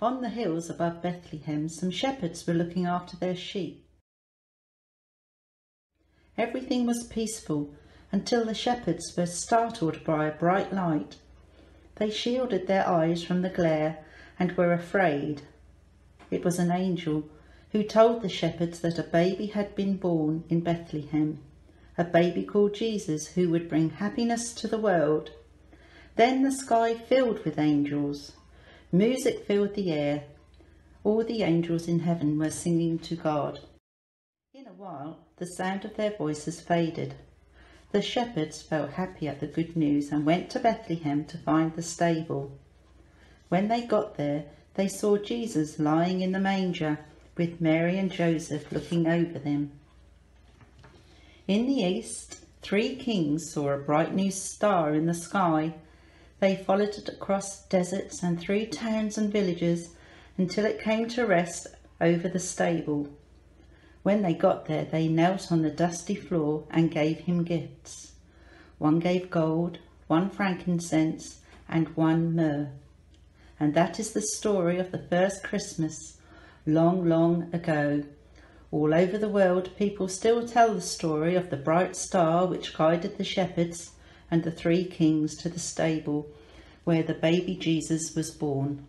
On the hills above Bethlehem, some shepherds were looking after their sheep. Everything was peaceful until the shepherds were startled by a bright light. They shielded their eyes from the glare and were afraid. It was an angel who told the shepherds that a baby had been born in Bethlehem, a baby called Jesus who would bring happiness to the world. Then the sky filled with angels. Music filled the air. All the angels in heaven were singing to God. In a while, the sound of their voices faded. The shepherds felt happy at the good news and went to Bethlehem to find the stable. When they got there, they saw Jesus lying in the manger with Mary and Joseph looking over them. In the east, three kings saw a bright new star in the sky. They followed it across deserts and through towns and villages until it came to rest over the stable. When they got there, they knelt on the dusty floor and gave him gifts. One gave gold, one frankincense, and one myrrh. And that is the story of the first Christmas, long, long ago. All over the world, people still tell the story of the bright star which guided the shepherds and the three kings to the stable where the baby Jesus was born.